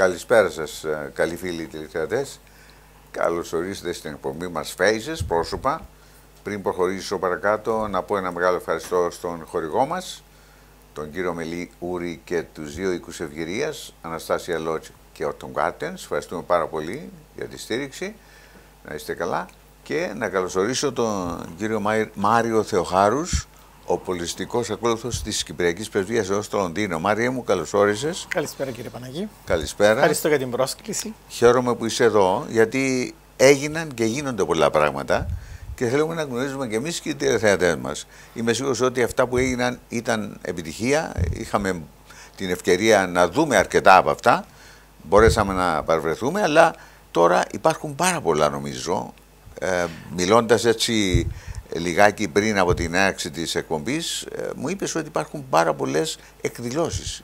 Καλησπέρα σας, ε, καλοί φίλοι τηλεθεατές. Καλώς ορίσατε στην εκπομπή μας Faces, πρόσωπα. Πριν προχωρήσω παρακάτω, να πω ένα μεγάλο ευχαριστώ στον χορηγό μας, τον κύριο Μελή Ούρη και τους δύο οίκους ευγυρίας, Αναστάσια Λότζ και ο Τον Gardens. Ευχαριστούμε πάρα πολύ για τη στήριξη. Να είστε καλά. Και να καλωσορίσω τον κύριο Μάριο Θεοχάρους, ο πολιτιστικό ακόλουθος της Κυπριακής Πρεσβείας εδώ στο Λονδίνο. Μάρια μου, καλώ όρισε. Καλησπέρα κύριε Παναγί. Καλησπέρα. Ευχαριστώ για την πρόσκληση. Χαίρομαι που είσαι εδώ, γιατί έγιναν και γίνονται πολλά πράγματα και θέλουμε να γνωρίζουμε και εμείς και οι τηλεθεατές μας. Είμαι σίγουρος ότι αυτά που έγιναν ήταν επιτυχία. Είχαμε την ευκαιρία να δούμε αρκετά από αυτά. Μπορέσαμε να παρευρεθούμε, αλλά τώρα υπάρχουν πάρα πολλά νομίζω. Ε, Μιλώντας έτσι λιγάκι πριν από την έναρξη της εκπομπής, ε, μου είπες ότι υπάρχουν πάρα πολλές εκδηλώσεις.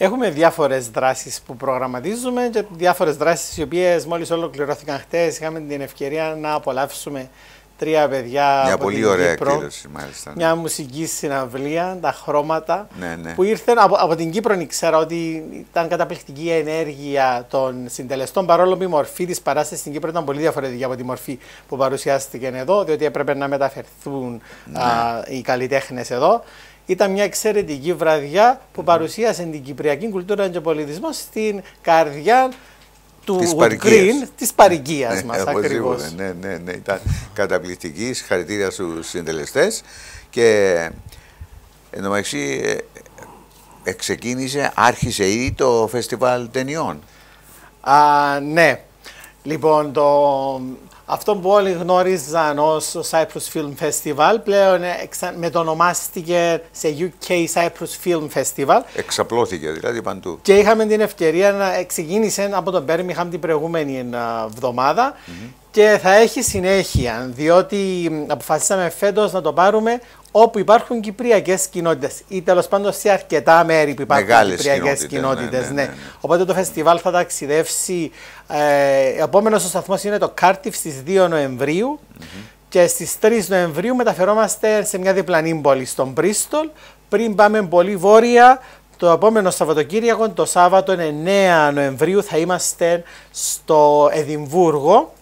Έχουμε διάφορες δράσεις που προγραμματίζουμε και διάφορες δράσεις οι οποίες μόλις ολοκληρώθηκαν χτες. Είχαμε την ευκαιρία να απολαύσουμε τρία παιδιά Μια από πολύ την ωραία Κύπρο. εκδήλωση μάλιστα. ναι. Μια μουσική συναυλία, τα χρώματα Ναι, ναι. που ήρθαν από, από την Κύπρο. Ήξερα ότι ήταν καταπληκτική η ενέργεια των συντελεστών παρόλο που η μορφή της παράστασης στην Κύπρο ήταν πολύ διαφορετική από τη μορφή που παρουσιάστηκε εδώ, διότι έπρεπε να μεταφερθούν Ναι. α, οι καλλιτέχνες εδώ. Ήταν μια εξαιρετική βραδιά που παρουσίασε την κυπριακή κουλτούρα και πολιτισμό στην καρδιά του Της Wood παροικίας. Green, της παροικίας Ναι, μας οπωσδήποτε. ακριβώς. Ναι, ναι, ναι, ήταν καταπληκτικής. Συγχαρητήρια στους συντελεστές. Και εν τω μεταξύ ε, ε, ξεκίνησε, άρχισε ήδη το φεστιβάλ ταινιών. Α, ναι. Λοιπόν, το, αυτό που όλοι γνώριζαν ως Cyprus Film Festival πλέον εξα, μετονομάστηκε σε UK Cyprus Film Festival. Εξαπλώθηκε δηλαδή παντού. και είχαμε την ευκαιρία να ξεκίνησε από τον Birmingham την προηγούμενη α, εβδομάδα και θα έχει συνέχεια διότι μ, αποφασίσαμε φέτος να το πάρουμε όπου υπάρχουν κυπριακές κοινότητες ή τέλος πάντων σε αρκετά μέρη που υπάρχουν Μεγάλες κυπριακές κοινότητες, ναι, κοινότητες. ναι, ναι, ναι. Οπότε το φεστιβάλ θα ταξιδεύσει. Ε, επόμενος ο σταθμός είναι το Κάρντιφ στις 2 Νοεμβρίου και στις 3 Νοεμβρίου μεταφερόμαστε σε μια διπλανή πόλη, στον Μπρίστολ. Πριν πάμε πολύ βόρεια, το επόμενο Σαββατοκύριακο, το Σάββατο 9 Νοεμβρίου, θα είμαστε στο εδιμβουργο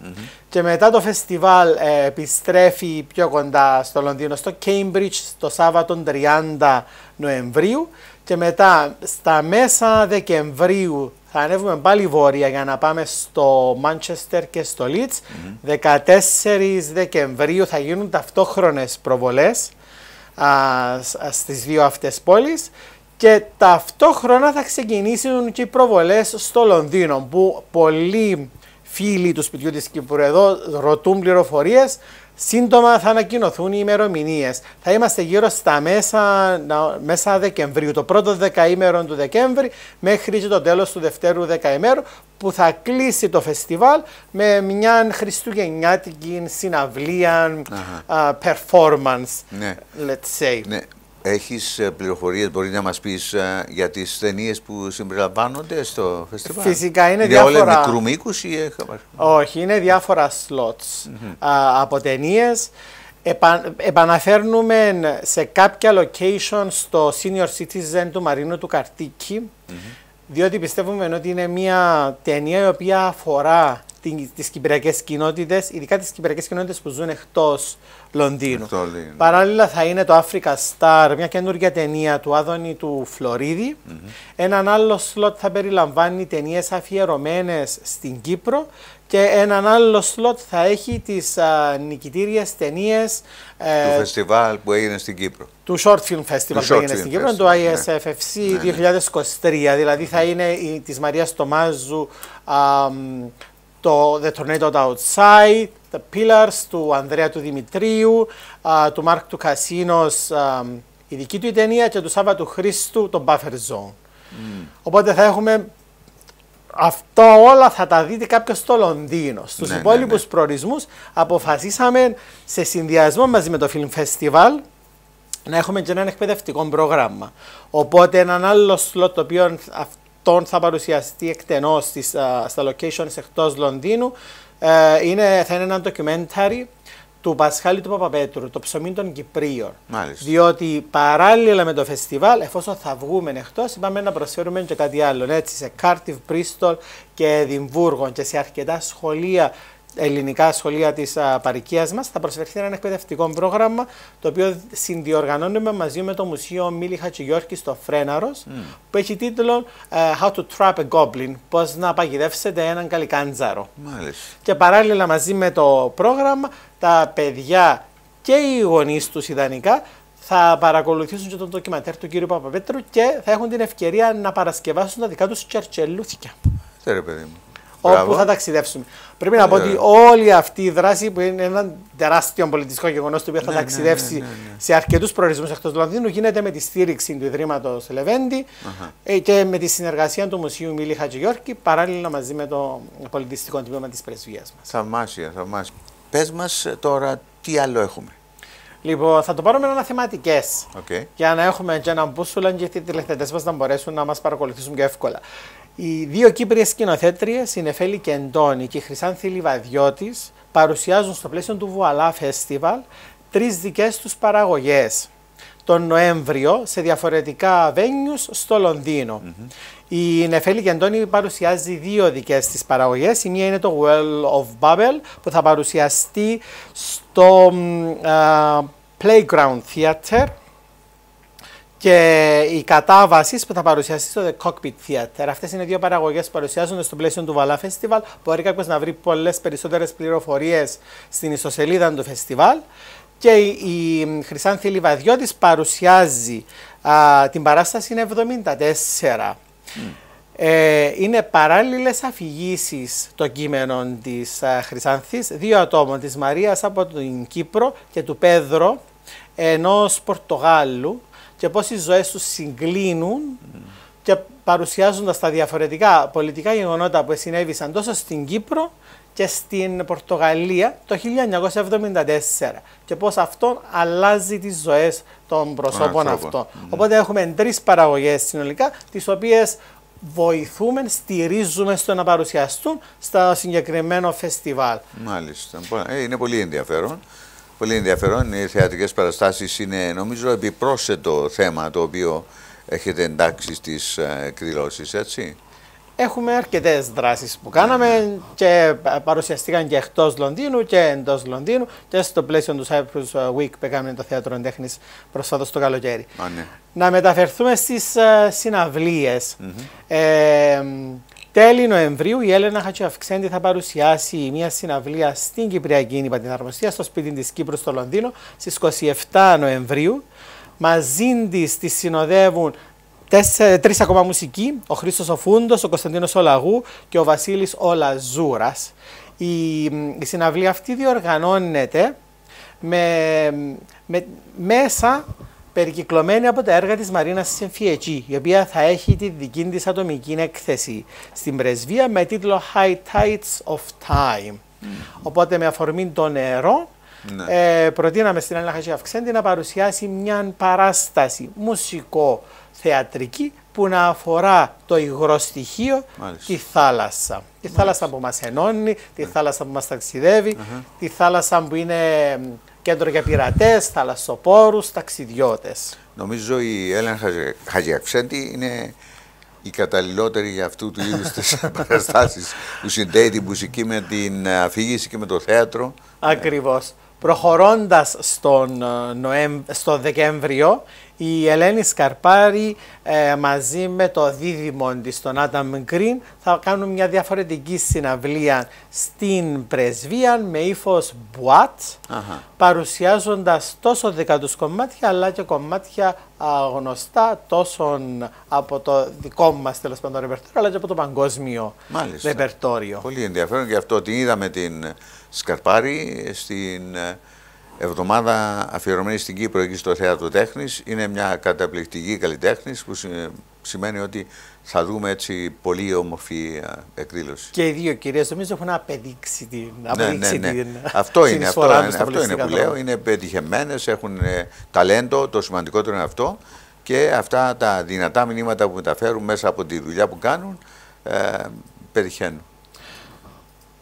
και μετά το φεστιβάλ ε, επιστρέφει πιο κοντά στο Λονδίνο, στο Cambridge, το Σάββατο 30 Νοεμβρίου. Και μετά στα μέσα Δεκεμβρίου θα ανέβουμε πάλι βόρεια για να πάμε στο Μάντσεστερ και στο Λίτς. 14 Δεκεμβρίου θα γίνουν ταυτόχρονες προβολές α, σ- α, στις δύο αυτές πόλεις και ταυτόχρονα θα ξεκινήσουν και οι προβολές στο Λονδίνο που πολλοί φίλοι του σπιτιού της Κύπρου εδώ ρωτούν πληροφορίες Σύντομα θα ανακοινωθούν οι ημερομηνίες. Θα είμαστε γύρω στα μέσα, να- μέσα Δεκεμβρίου, το πρώτο δεκαήμερο του Δεκέμβρη μέχρι και το τέλος του δευτέρου δεκαημέρου που θα κλείσει το φεστιβάλ με μια χριστουγεννιάτικη συναυλία α, performance, Ναι. let's say. Ναι. Έχεις ε, πληροφορίες, μπορείς να μας πεις ε, για τις ταινίες που συμπεριλαμβάνονται στο φεστιβάλ; Φυσικά, είναι Για όλα διάφορα- μικρού μήκους ή... έχ- Όχι, είναι διάφορα slots α, από ταινίες. επαναφέρνουμε σε κάποια location στο senior citizen του Μαρίνου του καρτικη διότι πιστεύουμε ότι είναι μια ταινία η οποία αφορά την- τις κυπριακές κοινότητες, ειδικά τις κυπριακές κοινότητες που ζουν εκτός Λονδίνου. Εκτός Λονδίνου. Παράλληλα θα είναι το Africa Star, μια καινούργια ταινία του Άδωνη του φλωριδη Έναν άλλο σλότ θα περιλαμβάνει ταινίες αφιερωμένες στην Κύπρο και έναν άλλο σλότ θα έχει τις α, νικητήριες ταινίες ε, του φεστιβάλ που έγινε στην Κύπρο. του Short Film Festival Του που Short έγινε Film στην Κύπρο, Festival, το ναι. ISFFC Ναι, ναι. 2023. Δηλαδή θα είναι η, της Μαρίας Τομάζου α, μ, το The Tornado Outside, The Pillars του Ανδρέα του Δημητρίου, α, του Μάρκ του Κασίνος, α, μ, η δική του η ταινία και του Σάββα του Χρήστου, το Buffer Zone. Οπότε θα έχουμε αυτά όλα θα τα δείτε κάποιος στο Λονδίνο. Στους Ναι, ναι, υπόλοιπους ναι. προορισμούς αποφασίσαμε σε συνδυασμό μαζί με το Film Festival να έχουμε και ένα εκπαιδευτικό πρόγραμμα. Οπότε έναν άλλο slot το οποίο αυτόν θα παρουσιαστεί εκτενώς στις, α, στα locations εκτός Λονδίνου ε, είναι, θα είναι ένα documentary του Πασχάλη του Παπαπέτρου, το ψωμί των Κυπρίων. Μάλιστα. Διότι παράλληλα με το φεστιβάλ, εφόσον θα βγούμε εκτός, είπαμε να προσφέρουμε και κάτι άλλο. Έτσι, σε Κάρτιβ, Πρίστολ και Εδιμβούργο και σε αρκετά σχολεία ελληνικά σχολεία της παροικία μας, θα προσφερθεί ένα εκπαιδευτικό πρόγραμμα το οποίο συνδιοργανώνουμε μαζί με το Μουσείο Μίλη Χατσιγιόρκη στο Φρέναρος, που έχει τίτλο ε, How to Trap a Goblin, πώς να παγιδεύσετε έναν καλικάντζαρο. Μάλιστα. Και παράλληλα μαζί με το πρόγραμμα, τα παιδιά και οι γονείς τους ιδανικά θα παρακολουθήσουν και το ντοκιματέρ του κ. Παπαπέτρου και θα έχουν την ευκαιρία να παρασκευάσουν τα δικά τους τσερτσελούθια. Θε παιδί μου. Όπου θα ταξιδεύσουμε. Πρέπει να πω ότι όλη αυτή η δράση που είναι ένα τεράστιο πολιτιστικό γεγονός το οποίο θα Ναι, ναι, ταξιδεύσει ναι, ναι, ναι. σε αρκετούς προορισμούς εκτός Λονδίνου γίνεται με τη στήριξη του Ιδρύματος Λεβέντη ε, και με τη συνεργασία του Μουσείου Μίλη Χατζηγιόρκη παράλληλα μαζί με το πολιτιστικό τμήμα της πρεσβείας μας. Θαυμάσια, θαυμάσια. Πες μας τώρα τι άλλο έχουμε. Λοιπόν, θα το πάρουμε αναθεματικέ. Okay. Για να έχουμε και έναν μπούσουλα και οι τηλεθετές μας να μπορέσουν να μας παρακολουθήσουν πιο εύκολα. Οι δύο Κύπριες σκηνοθέτριες, η Νεφέλη Κεντώνη και η Χρυσάνθη Λιβαδιώτη, παρουσιάζουν στο πλαίσιο του Βουαλά Φεστιβάλ τρεις δικές τους παραγωγές. Τον Νοέμβριο σε διαφορετικά venues στο λονδινο Η Νεφέλη Κεντώνη παρουσιάζει δύο δικές της παραγωγές. Η μία είναι το Well of Babel που θα παρουσιαστεί στο uh, Playground Theatre και η κατάβασης που θα παρουσιαστεί στο The Cockpit Theatre. Αυτές είναι δύο παραγωγές που παρουσιάζονται στο πλαίσιο του Βαλά Festival. Μπορεί κάποιος να βρει πολλές περισσότερες πληροφορίες στην ιστοσελίδα του φεστιβάλ. Και η, η Χρυσάνθη Λιβαδιώτης παρουσιάζει α, την παράσταση είναι 74. Ε, είναι παράλληλες αφηγήσεις το κείμενο της α, Χρυσάνθης, δύο ατόμων, της Μαρίας από την Κύπρο και του Πέδρο, ενός Πορτογάλου, και πώς οι ζωές τους συγκλίνουν και παρουσιάζοντας τα διαφορετικά πολιτικά γεγονότα που συνέβησαν τόσο στην Κύπρο και στην Πορτογαλία το 1974 και πώς αυτό αλλάζει τις ζωές των προσώπων αυτών. Οπότε έχουμε τρεις παραγωγές συνολικά τις οποίες βοηθούμε, στηρίζουμε στο να παρουσιαστούν στο συγκεκριμένο φεστιβάλ. Μάλιστα. Ε, είναι πολύ ενδιαφέρον. Πολύ ενδιαφέρον. Οι θεατρικές παραστάσεις είναι νομίζω επιπρόσθετο θέμα το οποίο έχετε εντάξει στις εκδηλώσεις, έτσι. Έχουμε αρκετές δράσεις που κάναμε και παρουσιαστήκαν και εκτός Λονδίνου και εντός Λονδίνου και στο πλαίσιο του Cyprus Week που έκαμε το θέατρο τέχνη προσφάτως το καλοκαίρι. Α, ναι. Να μεταφερθούμε στις uh, συναυλίες. Ε, τέλη Νοεμβρίου η Έλενα Χατσιαφξέντη θα παρουσιάσει μια συναυλία στην Κυπριακή Νηπατιναρμοστία στο σπίτι της Κύπρου στο Λονδίνο στις 27 Νοεμβρίου. Μαζί της τη συνοδεύουν Τρεις ακόμα μουσικοί, ο Χρήστος Οφούντος, ο Κωνσταντίνος Ολαγού και ο Βασίλης Ολαζούρας. Η, η συναυλία αυτή διοργανώνεται με, με, μέσα περικυκλωμένη από τα έργα της Μαρίνας Σεμφιετζή, η οποία θα έχει τη δική της ατομική έκθεση στην πρεσβεία με τίτλο High Tides of Time. Οπότε με αφορμή το νερό, Ναι. ε, προτείναμε στην Έλληνα Χατζη να παρουσιάσει μια παράσταση μουσικό θεατρική που να αφορά το υγρό στοιχείο, Μάλιστα. τη θάλασσα. Τη θάλασσα που μας ενώνει, τη θάλασσα που μας ταξιδεύει, τη θάλασσα που είναι μ, κέντρο για πειρατές, θαλασσοπόρους, ταξιδιώτες. Νομίζω η Έλενα Χαζι- Χατζιακψέντη είναι η καταλληλότερη για αυτού του είδους τις παραστάσεις που συνδέει την μουσική με την αφήγηση και με το θέατρο. Ακριβώς. Προχωρώντας στον, ε, Νοέμ, στο Δεκέμβριο, η Ελένη Σκαρπάρη ε, μαζί με το δίδυμο της, τον Άνταμ Γκριν, θα κάνουν μια διαφορετική συναυλία στην πρεσβεία με ύφος μπουάτ, Αχα. παρουσιάζοντας τόσο δικά τους κομμάτια, αλλά και κομμάτια α, γνωστά τόσο από το δικό μας τέλος πάντων ρεπερτόριο, αλλά και από το παγκόσμιο Μάλιστα. ρεπερτόριο. Πολύ ενδιαφέρον και αυτό την είδαμε την Σκαρπάρη στην ε, εβδομάδα αφιερωμένη στην Κύπρο εκεί στο Θέατρο Τέχνης. Είναι μια καταπληκτική καλλιτέχνης που συ- σημαίνει ότι θα δούμε έτσι πολύ όμορφη ε, εκδήλωση. Και οι δύο κυρίες νομίζω έχουν απεδείξει την, απεδείξει την Αυτό είναι, αυτό, συνεισφορά είναι, τους στα αυτό είναι που πολιτιστικά λέω. Είναι πετυχημένε, έχουν ε, ταλέντο, το σημαντικότερο είναι αυτό. Και αυτά τα δυνατά μηνύματα που μεταφέρουν μέσα από τη δουλειά που κάνουν ε, πετυχαίνουν.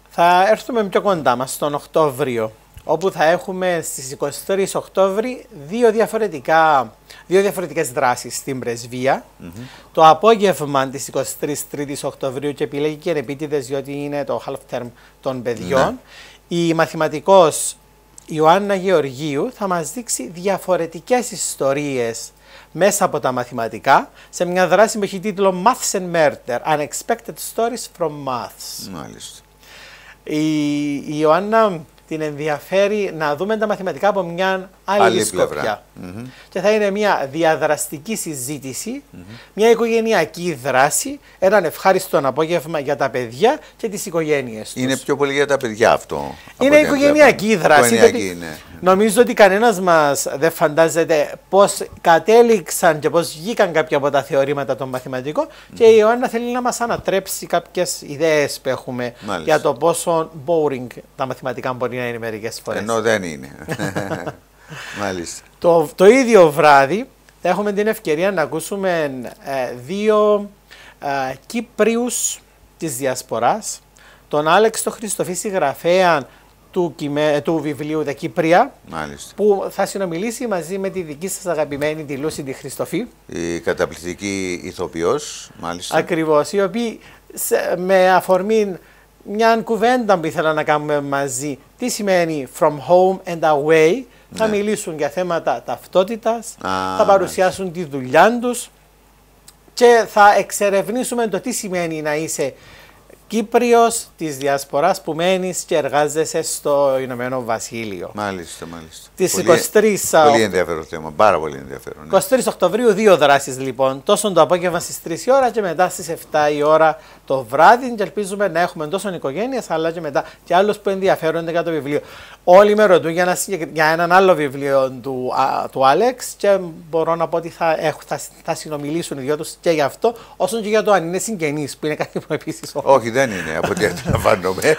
Θα έρθουμε πιο κοντά μας τον Οκτώβριο. Όπου θα έχουμε στις 23 Οκτώβρη δύο, διαφορετικά, δύο διαφορετικές δράσεις στην πρεσβεια Το απόγευμα της 23 Οκτωβρίου και επιλέγει και επίτηδες διότι είναι το half term των παιδιών. Ναι. Η μαθηματικός Ιωάννα Γεωργίου θα μας δείξει διαφορετικές ιστορίες μέσα από τα μαθηματικά σε μια δράση με έχει τίτλο Maths and Murder, Unexpected Stories from Maths. Μάλιστα. Η, η Ιωάννα την ενδιαφέρει να δούμε τα μαθηματικά από μια άλλη, άλλη σκοπιά. Και θα είναι μια διαδραστική μια οικογενειακή δράση, έναν ευχάριστο απόγευμα για τα παιδιά και τις οικογένειες τους. Είναι πιο πολύ για τα παιδιά αυτό. Είναι οικογενειακή δράση. Νομίζω ότι κανένας μας δεν φαντάζεται πώς κατέληξαν και πώς βγήκαν κάποια από τα θεωρήματα των μαθηματικών και η Ιωάννα θέλει να μας ανατρέψει κάποιες ιδέες που έχουμε για το πόσο boring τα μαθηματικά μπορεί να είναι μερικές φορές. Ενώ δεν είναι. Μάλιστα. Το, το ίδιο βράδυ θα έχουμε την ευκαιρία να ακούσουμε ε, δύο ε, Κύπριους της Διασποράς, τον Άλεξ το Χριστοφή συγγραφέα του, του βιβλίου «Τα Κύπρια» Μάλιστα. που θα συνομιλήσει μαζί με τη δική σας αγαπημένη τη Λούση τη Χριστοφή. Η καταπληκτική ηθοποιός, μάλιστα. Ακριβώς, η οποία με αφορμή μια κουβέντα που ήθελα να κάνουμε μαζί, τι σημαίνει «from home and away», θα ναι. μιλήσουν για θέματα ταυτότητας, θα παρουσιάσουν τη δουλειά τους και θα εξερευνήσουμε το τι σημαίνει να είσαι Κύπριος της Διασποράς που μένεις και εργάζεσαι στο Ηνωμένο Βασίλειο. Μάλιστα, μάλιστα. Τις πολύ, 23... Πολύ ενδιαφέρον θέμα, πάρα πολύ ενδιαφέρον. Ναι. 23 Οκτωβρίου δύο δράσεις λοιπόν, τόσο το απόγευμα στις 3 η ώρα και μετά στις 7 η ώρα το βράδυ και ελπίζουμε να έχουμε τόσο οικογένειες αλλά και μετά και άλλους που ενδιαφέρονται για το βιβλίο. Όλοι με ρωτούν για, ένα, για έναν άλλο βιβλίο του, α, του Άλεξ και μπορώ να πω ότι θα, έχω, θα, θα συνομιλήσουν οι δυο τους και για αυτό, όσο και για το αν είναι συγγενείς, που είναι κάτι που επίσης... Όχι, δεν είναι, από ό,τι αντιλαμβάνομαι.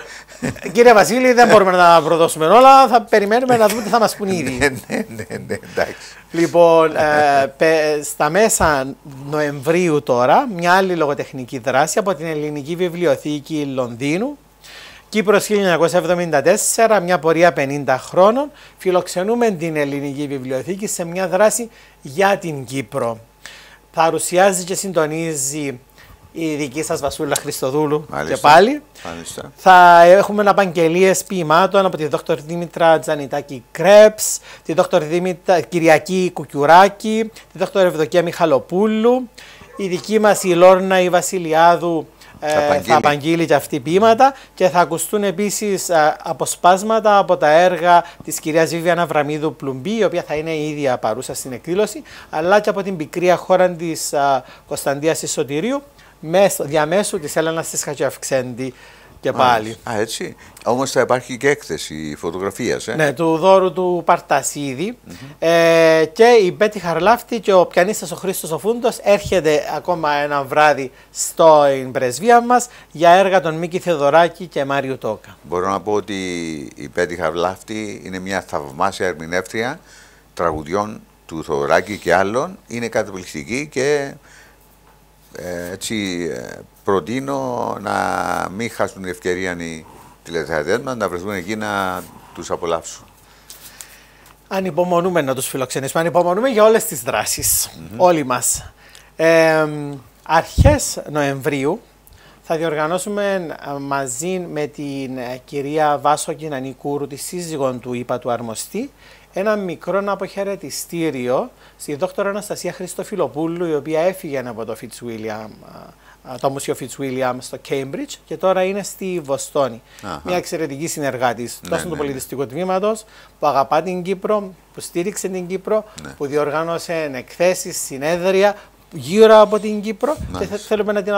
Κύριε Βασίλη, δεν μπορούμε να τα προδώσουμε όλα, θα περιμένουμε να δούμε τι θα μας πούν ήδη. ναι, ναι, ναι, ναι, εντάξει. Λοιπόν, ε, στα μέσα Νοεμβρίου τώρα, μια άλλη λογοτεχνική δράση από την Ελληνική Βιβλιοθήκη Λονδίνου, Κύπρος 1974, μια πορεία 50 χρόνων, φιλοξενούμε την Ελληνική Βιβλιοθήκη σε μια δράση για την Κύπρο. Παρουσιάζει και συντονίζει η δική σας Βασούλα Χριστοδούλου. Και πάλι. Μάλιστα. Θα έχουμε απαγγελίε ποιημάτων από τη Δόκτωρ Δήμητρα Τζανιτάκη Κρέψ, τη Δόκτωρ Δήμητρα Κυριακή Κουκιουράκη, τη Δόκτωρ Ευδοκία Μιχαλοπούλου, η δική μας η Λόρνα η Βασιλιάδου ε, θα απαγγείλει. και αυτή ποίηματα και θα ακουστούν επίσης ε, αποσπάσματα από τα έργα της κυρίας Βίβια Αβραμίδου Πλουμπή, η οποία θα είναι η ίδια παρούσα στην εκδήλωση, αλλά και από την πικρία χώρα της ε, Κωνσταντίας Ισοτηρίου, μέσω, διαμέσου της Έλενας της Χατζιαυξέντη και πάλι. Α, έτσι. Όμως θα υπάρχει και έκθεση φωτογραφίας, ε. Ναι, του δώρου του Παρτασίδη. ε, και η Μπέτη Χαρλάφτη και ο πιανίστας ο Χρήστος ο Φούντος έρχεται ακόμα ένα βράδυ στην πρεσβεία μας για έργα των Μίκη Θεοδωράκη και Μάριου Τόκα. Μπορώ να πω ότι η Μπέτη Χαρλάφτη είναι μια θαυμάσια ερμηνεύτρια τραγουδιών του Θεοδωράκη και άλλων. Είναι καταπληκτική και ε, έτσι ε, προτείνω να μην χάσουν την ευκαιρία οι τηλεθεατές μας να βρεθούν εκεί να τους απολαύσουν. Ανυπομονούμε να τους φιλοξενήσουμε, ανυπομονούμε για όλες τις δράσεις, όλοι μας. Ε, αρχές Νοεμβρίου θα διοργανώσουμε μαζί με την κυρία Βάσο Κινανικούρου, τη σύζυγο του ΙΠΑ του Αρμοστή, ένα μικρό αποχαιρετιστήριο στη δόκτωρα Αναστασία Χριστοφιλοπούλου, η οποία έφυγε από το Fitzwilliam, το Μουσείο Fitzwilliam στο Cambridge και τώρα είναι στη Βοστόνη. Μια εξαιρετική συνεργάτη ναι, τόσο του ναι, ναι. πολιτιστικού τμήματος που αγαπά την Κύπρο, που στήριξε την Κύπρο, που διοργάνωσε εκθέσει, συνέδρια, γύρω από την Κύπρο και θέλουμε να την,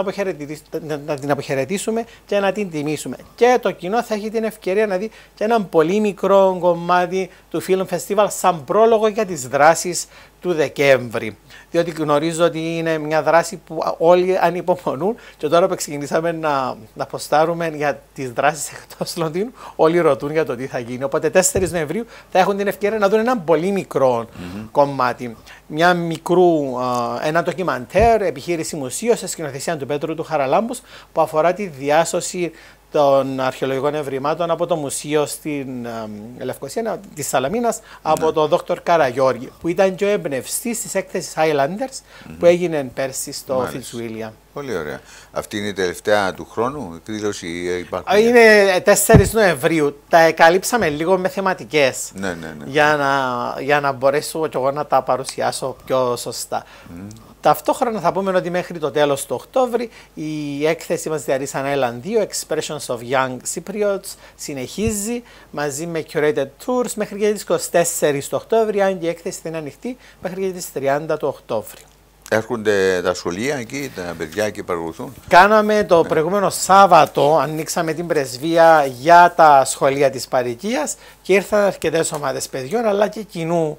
να την αποχαιρετήσουμε και να την τιμήσουμε. Και το κοινό θα έχει την ευκαιρία να δει και ένα πολύ μικρό κομμάτι του Film Festival σαν πρόλογο για τις δράσεις του Δεκέμβρη. Διότι γνωρίζω ότι είναι μια δράση που όλοι ανυπομονούν και τώρα που ξεκινήσαμε να, να ποστάρουμε για τις δράσεις εκτός Λονδίνου, όλοι ρωτούν για το τι θα γίνει. Οπότε 4 Νοεμβρίου θα έχουν την ευκαιρία να δουν ένα πολύ μικρό mm-hmm. κομμάτι. Μια μικρού, ένα ντοκιμαντέρ, επιχείρηση μουσείου σε σκηνοθεσία του Πέτρου του Χαραλάμπους που αφορά τη διάσωση των αρχαιολογικών ευρημάτων από το Μουσείο στην ε, Λευκοσία της Σαλαμίνα από ναι. τον Δόκτωρ Καραγιώργη, που ήταν και ο εμπνευστής της έκθεσης Highlanders που έγινε πέρσι στο Fitzwilliam. Πολύ ωραία. Αυτή είναι η τελευταία του χρόνου, η εκδήλωση υπάρχει. Είναι 4 Νοεμβρίου. Τα καλύψαμε λίγο με θεματικές. Ναι, ναι, ναι. Για να, για να μπορέσω και εγώ να τα παρουσιάσω πιο σωστά. Ταυτόχρονα θα πούμε ότι μέχρι το τέλος του Οκτώβρη η έκθεση μας διαρρήσαν Island 2, Expressions of Young Cypriots, συνεχίζει μαζί με curated tours μέχρι και τις 24 του Οκτώβρη, αν και η έκθεση θα είναι ανοιχτή μέχρι και τις 30 του Οκτώβρη. Έρχονται τα σχολεία εκεί, τα παιδιά εκεί παρακολουθούν; Κάναμε το ναι. προηγούμενο Σάββατο, ανοίξαμε την πρεσβεία για τα σχολεία της παροικίας και ήρθαν αρκετές ομάδες παιδιών αλλά και κοινού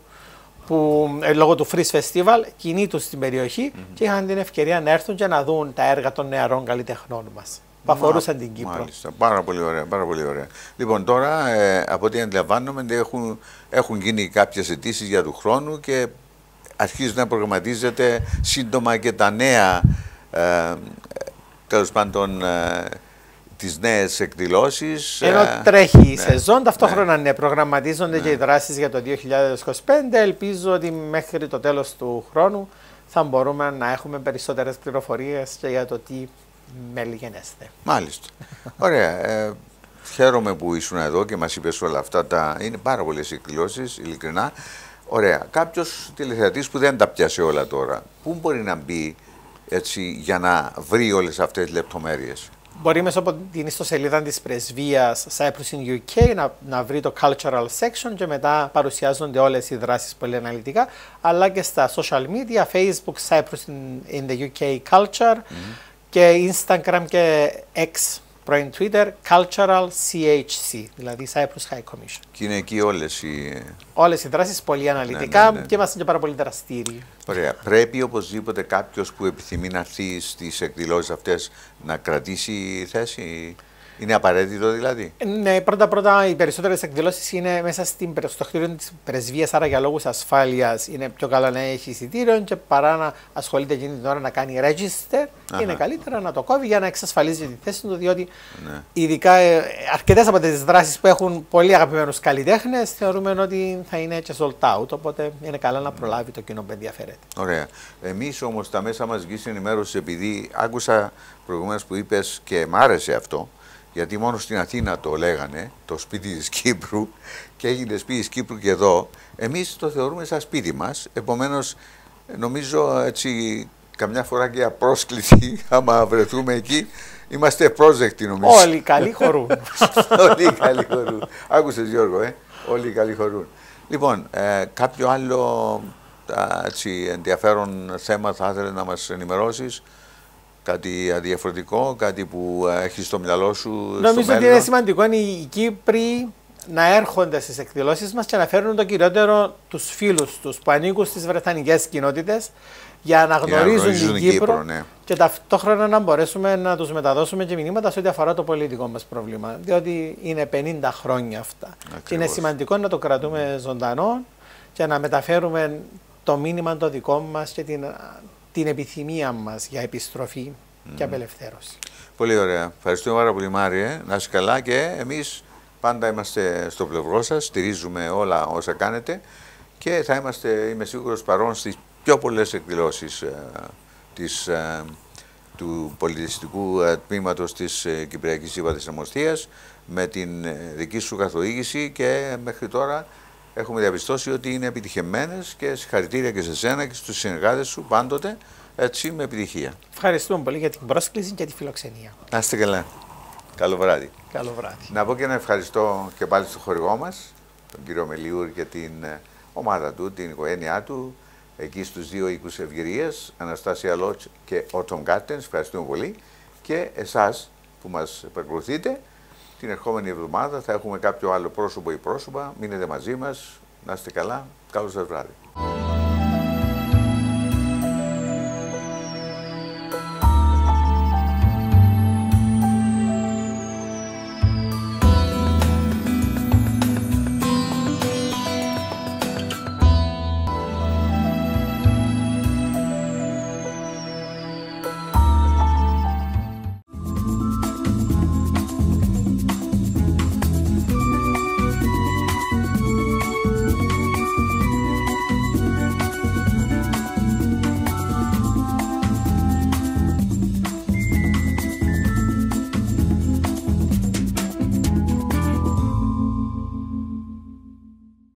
που ε, λόγω του Freeze Festival κινήτουν στην περιοχή mm-hmm. και είχαν την ευκαιρία να έρθουν και να δουν τα έργα των νεαρών καλλιτεχνών μας που αφορούσαν την Κύπρο. Μάλιστα. Πάρα πολύ ωραία. Πάρα πολύ ωραία. Λοιπόν, τώρα ε, από ό,τι αντιλαμβάνομαι έχουν, έχουν γίνει κάποιες αιτήσεις για του χρόνου και αρχίζει να προγραμματίζεται σύντομα και τα νέα ε, τέλος πάντων ε, τις νέες εκδηλώσεις. Ενώ ε, τρέχει η ναι, σεζόν, ταυτόχρονα ναι. ναι προγραμματίζονται ναι. και οι δράσεις για το 2025. Ελπίζω ότι μέχρι το τέλος του χρόνου θα μπορούμε να έχουμε περισσότερες πληροφορίες και για το τι μέλη γενέστε. Μάλιστα. Ωραία. Ε, χαίρομαι που ήσουν εδώ και μας είπες όλα αυτά. Τα... Είναι πάρα πολλές εκδηλώσεις, ειλικρινά. Ωραία. Κάποιος τηλεθεατής που δεν τα πιάσε όλα τώρα, πού μπορεί να μπει έτσι, για να βρει όλες αυτές τις λεπτομέρειες; Μπορεί μέσα από την ιστοσελίδα της πρεσβείας Cyprus in UK να, να βρει το cultural section και μετά παρουσιάζονται όλες οι δράσεις πολύ αναλυτικά, αλλά και στα social media, Facebook Cyprus in, in the UK Culture mm-hmm. και Instagram και X πρώην Twitter, Cultural CHC, δηλαδή Cyprus High Commission. Και είναι εκεί όλες οι. Όλες οι δράσεις πολύ αναλυτικά ναι, ναι, ναι. και είμαστε και πάρα πολύ δραστήριοι. Ωραία. Πρέπει οπωσδήποτε κάποιος που επιθυμεί να έρθει στις εκδηλώσεις αυτές να κρατήσει θέση; Είναι απαραίτητο δηλαδή; Ναι, πρώτα-πρώτα οι περισσότερες εκδηλώσεις είναι μέσα στην, στο κτίριο της πρεσβείας, άρα για λόγους ασφάλειας είναι πιο καλό να έχει εισιτήριο και παρά να ασχολείται εκείνη την ώρα να κάνει register. Αχα. Είναι καλύτερα να το κόβει για να εξασφαλίζει τη θέση του, διότι ναι. ειδικά ε, αρκετές από τις δράσεις που έχουν πολύ αγαπημένους καλλιτέχνες θεωρούμε ότι θα είναι και sold out. Οπότε είναι καλά να προλάβει το κοινό που ενδιαφέρεται. Ωραία. Εμείς όμως τα μέσα μαζική ενημέρωσης, επειδή άκουσα προηγουμένω που είπες και μ' άρεσε αυτό γιατί μόνο στην Αθήνα το λέγανε, το σπίτι της Κύπρου και έγινε σπίτι της Κύπρου και εδώ, εμείς το θεωρούμε σαν σπίτι μας, επομένως νομίζω έτσι καμιά φορά και απρόσκληση άμα βρεθούμε εκεί, είμαστε πρόσδεκτοι νομίζω. Όλοι καλοί χωρούν. Όλοι καλοί χωρούν. Άκουσες Γιώργο, ε; όλοι καλοί χωρούν. Λοιπόν, ε, κάποιο άλλο έτσι, ενδιαφέρον θέμα θα ήθελες να μας ενημερώσεις; Κάτι αδιαφορετικό, κάτι που έχεις στο μυαλό σου. Νομίζω ότι είναι σημαντικό οι Κύπροι να έρχονται στις εκδηλώσεις μας και να φέρνουν το κυριότερο τους φίλους τους που ανήκουν στις Βρετανικές κοινότητες για να γνωρίζουν, την Κύπρο, Κύπρο ναι. και ταυτόχρονα να μπορέσουμε να τους μεταδώσουμε και μηνύματα σε ό,τι αφορά το πολιτικό μας πρόβλημα. Διότι είναι 50 χρόνια αυτά. Ακριβώς. Και είναι σημαντικό να το κρατούμε ζωντανό και να μεταφέρουμε το μήνυμα το δικό μας και την την επιθυμία μας για επιστροφή και απελευθέρωση. Πολύ ωραία. Ευχαριστούμε πάρα πολύ Μάριε. Να είσαι καλά και εμείς πάντα είμαστε στο πλευρό σας, στηρίζουμε όλα όσα κάνετε και θα είμαστε, είμαι σίγουρος, παρόν στις πιο πολλές εκδηλώσεις ε, της, ε, του πολιτιστικού ε, τμήματος της ε, Κυπριακής Σύμβατης με την ε, δική σου καθοδήγηση και μέχρι τώρα έχουμε διαπιστώσει ότι είναι επιτυχημένες και συγχαρητήρια και σε σένα και στους συνεργάτες σου πάντοτε έτσι με επιτυχία. Ευχαριστούμε πολύ για την πρόσκληση και τη φιλοξενία. Να είστε καλά. Καλό βράδυ. Καλό βράδυ. Να πω και να ευχαριστώ και πάλι στο χορηγό μας, τον κύριο Μελιούρ και την ε, ομάδα του, την οικογένειά του, εκεί στους δύο οίκους ευγυρίας, Αναστάσια Λότς και Ότον Γκάρτεν. Ευχαριστούμε πολύ. Και εσάς που μας παρακολουθείτε. Την ερχόμενη εβδομάδα θα έχουμε κάποιο άλλο πρόσωπο ή πρόσωπα. Μείνετε μαζί μας. Να είστε καλά. Καλό σας βράδυ.